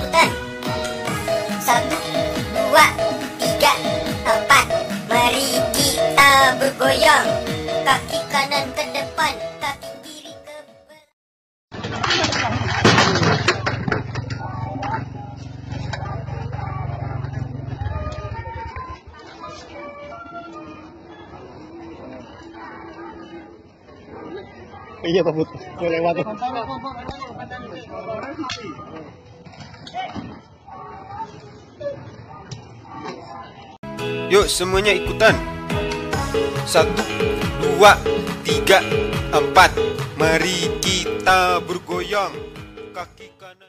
ikutan. Satu, dua, tiga, empat. Mari kita bergoyang. Kaki kanan ke depan Kaki kiri ke belakang Iya Pak Put, mau lewat. Yuk semuanya ikutan. Satu, dua, tiga, empat. Mari kita bergoyang. Kaki kanan